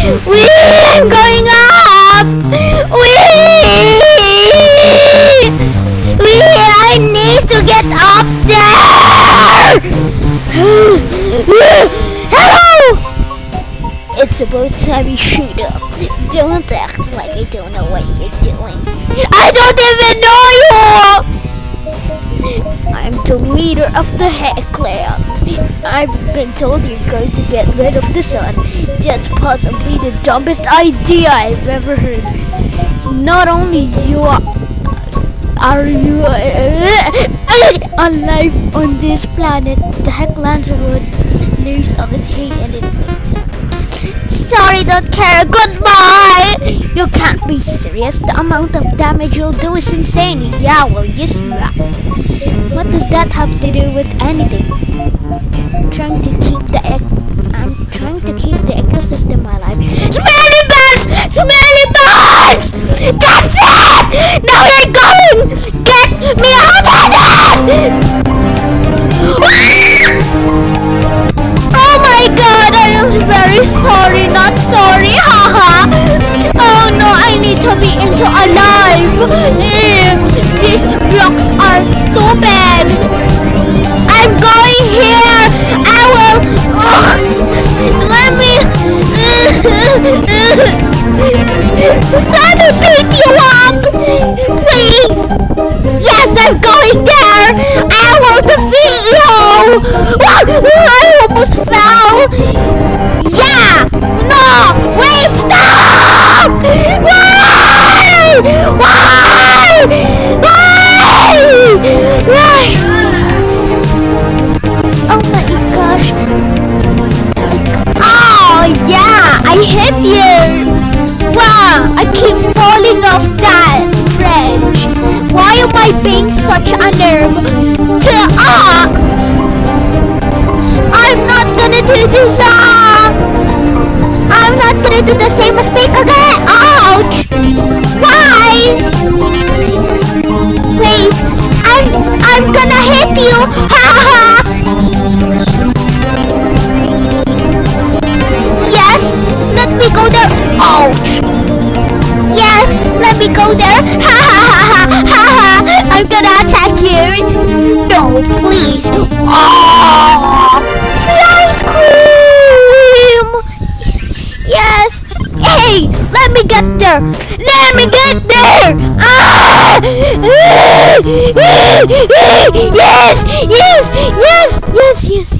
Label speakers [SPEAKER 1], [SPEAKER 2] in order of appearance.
[SPEAKER 1] Whee! I'm going up! Whee! Whee! I need to get up there! Hello! It's about time you shoot up. Don't act like I don't know what you're doing. I don't even know you! I'm the leader of the Heck Clan. I've been told you're going to get rid of the sun. That's possibly the dumbest idea I've ever heard. Not only you are, are you uh, alive on this planet, the Hecklands would lose all its hate and its later. Sorry, don't care. Goodbye! You can't be serious. The amount of damage you'll do is insane. Yeah, well, yes, yeah. What does that have to do with anything? I'm trying to keep the I'm trying to keep the ecosystem alive. Smelly bugs! Smelly bugs! That's it! Now to alive. Eh, These blocks are stupid. I'm going here. I will. Ugh. let me. let me pick you up, please. Yes, I'm going there. I will defeat you. I almost fell. I being such a nerve? To ah! I'm not gonna do this ah! I'm not gonna do the same mistake again. Ouch! Let me get there. Let me get there. Ah! Yes, yes, yes, yes, yes.